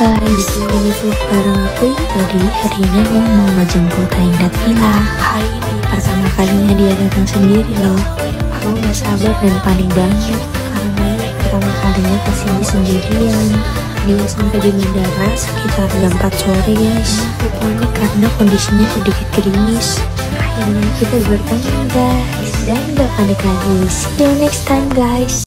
guys, ini tuh bareng aku ya. Jadi hari ini aku mau ngejemput Ainda Villa Hari ini pertama kalinya dia datang sendiri loh. Aku gak sabar dan panik banget. Karena pertama kalinya ke sini sendirian. Dia sampai di bandara sekitar jam 4 sore guys. Aku panik karena kondisinya sedikit gerimis. Akhirnya kita bertemu guys. Dan gak panik lagi. See you next time guys.